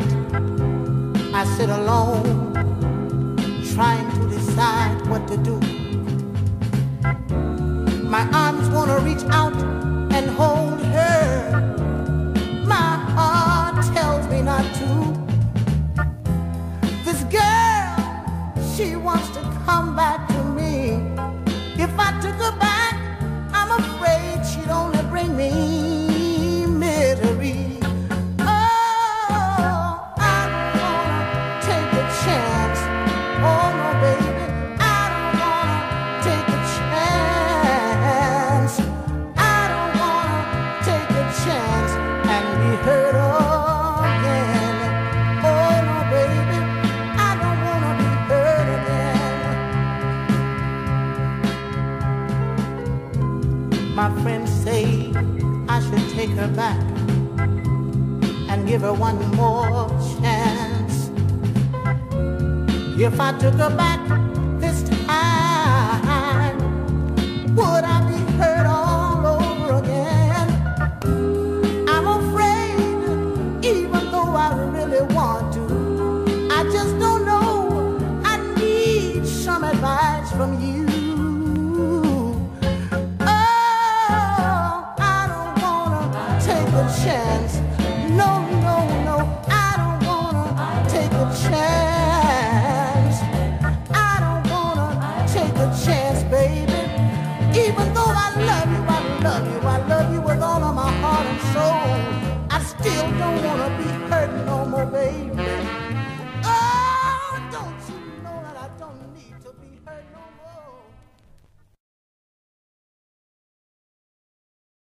night I sit alone trying to decide what to do. My arms wanna reach out and hold her. My heart tells me not to. This girl, she wants to My friends say I should take her back and give her one more chance. If I took her back this time, would I be hurt all over again? I'm afraid, even though I really want to, I just don't know. I need some advice from you. Chance. No, no, no, I don't wanna take a chance. I don't wanna take a chance, baby. Even though I love you, I love you, I love you with all of my heart and soul. I still don't wanna be hurt no more, baby.